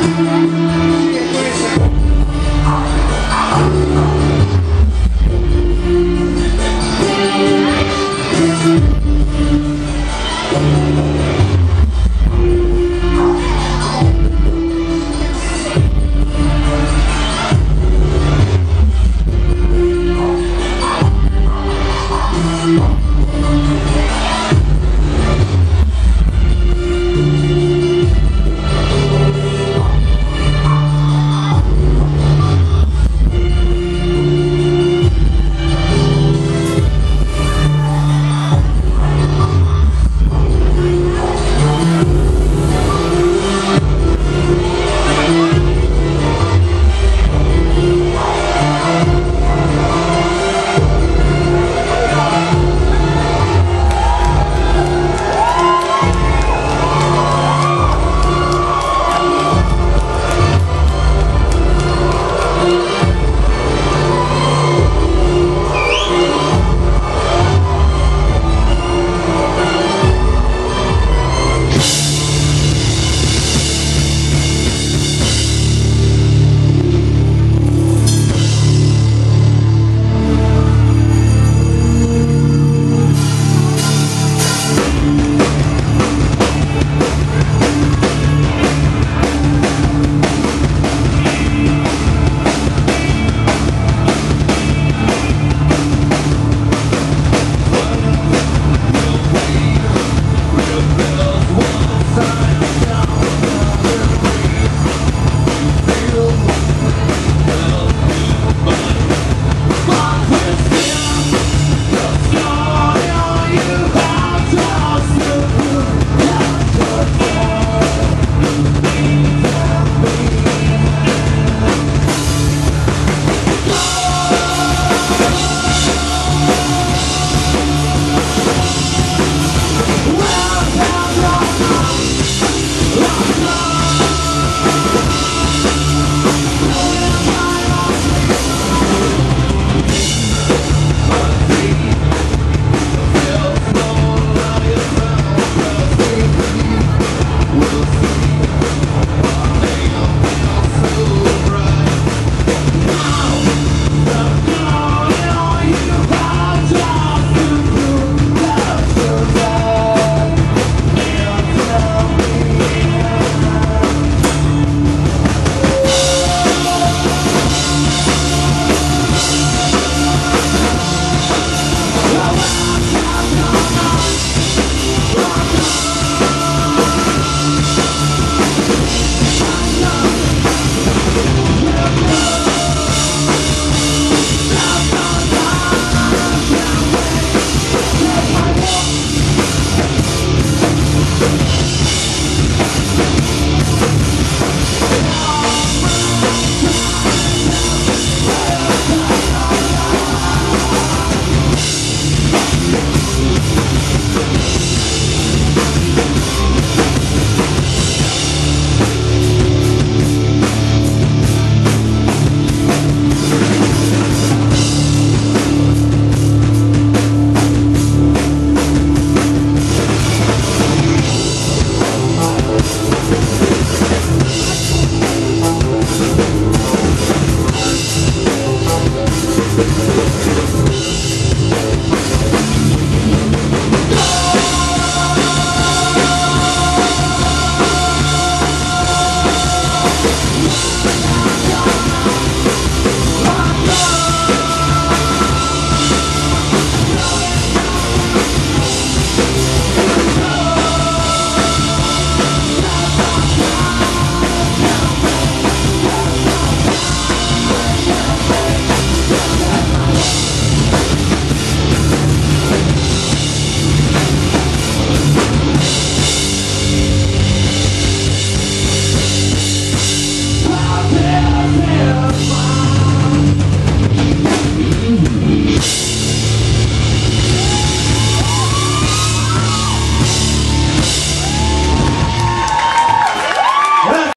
Yes.